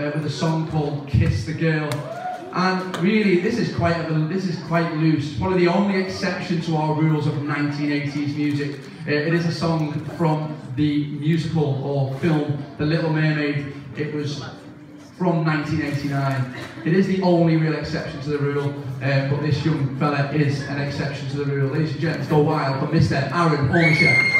uh, with a song called Kiss the Girl. And really, this is quite a, this is quite loose. One of the only exceptions to our rules of 1980s music. Uh, it is a song from the musical or film The Little Mermaid. It was from 1989. It is the only real exception to the rule, uh, but this young fella is an exception to the rule. Ladies and gentlemen, go wild for Mr. Aaron Hornshaw.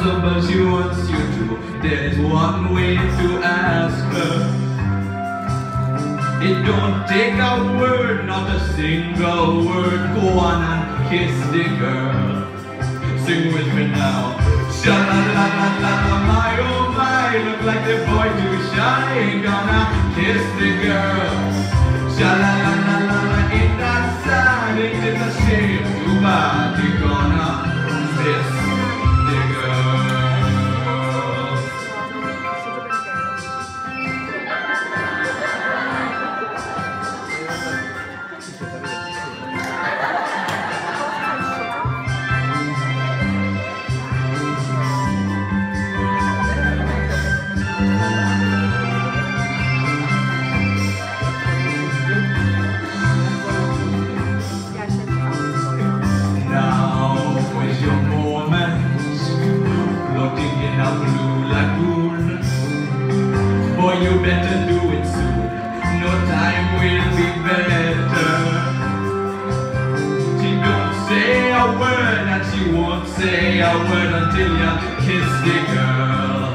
so she wants you to There's one way to ask her. It don't take a word, not a single word. Go on and kiss the girl. Sing with me now. Sha la la la la my oh my. Look like the boy too shy ain't Gonna kiss the girl. Sha la la la la la Ain't that sad, ain't it a shame. Too bad you gonna miss. your Floating in a blue lagoon. Boy, you better do it soon. No time will be better. She don't say a word and she won't say a word Until you kiss the girl.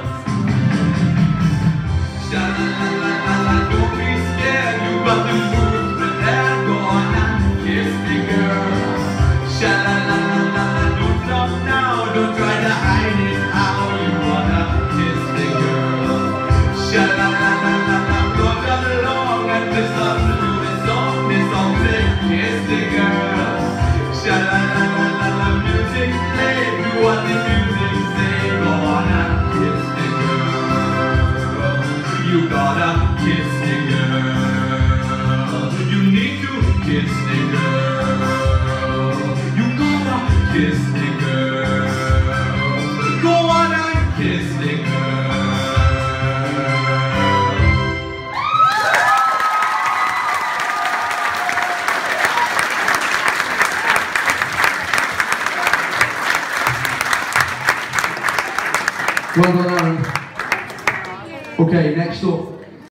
Go on and kiss the girl. Well done, Aaron. Okay, next up.